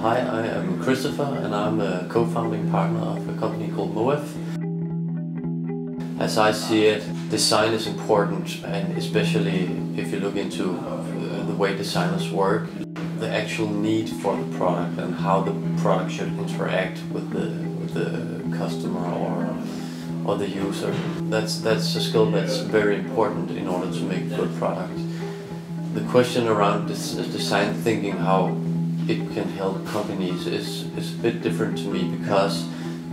Hi, I am Christopher and I'm a co-founding partner of a company called Moef. As I see it, design is important and especially if you look into uh, the way designers work, the actual need for the product and how the product should interact with the, with the customer or, or the user. That's, that's a skill that's very important in order to make good product. The question around this design thinking, how it can help companies is, is a bit different to me because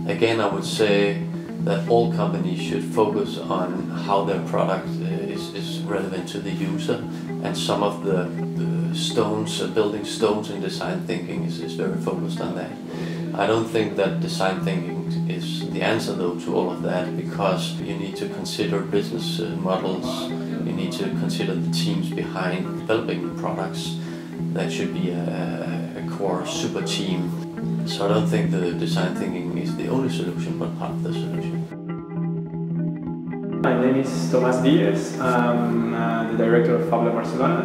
again I would say that all companies should focus on how their product is, is relevant to the user and some of the, the stones, uh, building stones in design thinking is, is very focused on that. I don't think that design thinking is the answer though to all of that because you need to consider business uh, models, you need to consider the teams behind developing products. That should be a, core super team. So I don't think the design thinking is the only solution, but part of the solution. My name is Tomas Diez. I'm uh, the director of Fab Lab Barcelona.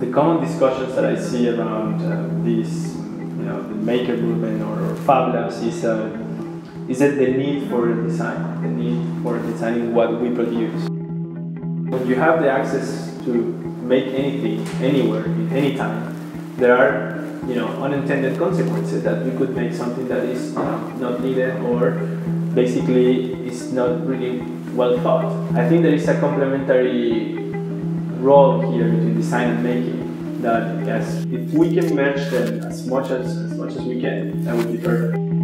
The common discussions that I see around uh, this, you know, the maker movement or, or Fab Labs is, uh, is that the need for design, the need for designing what we produce. When you have the access to make anything, anywhere, in any time, there are you know unintended consequences that we could make something that is you not needed or basically is not really well thought. I think there is a complementary role here between design and making that yes, if we can match them as much as as much as we can, that would be perfect.